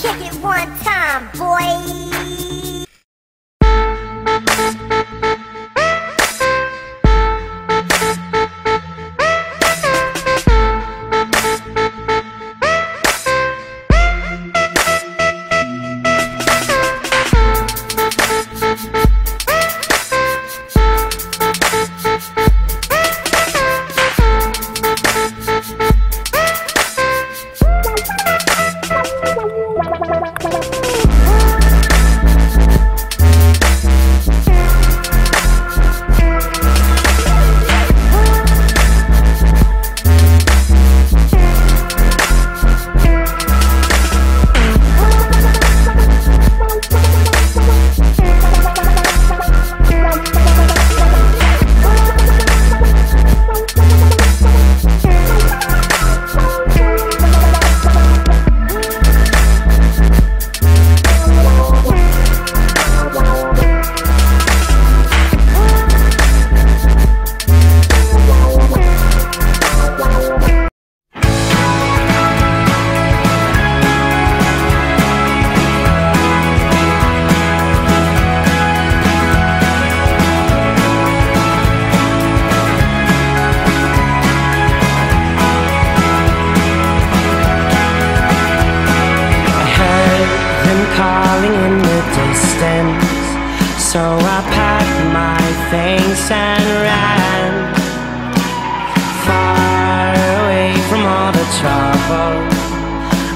kick it one time, boy.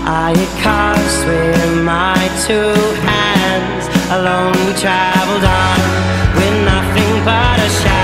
I can't swim my two hands. Alone we traveled on with nothing but a shadow.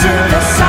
to the side.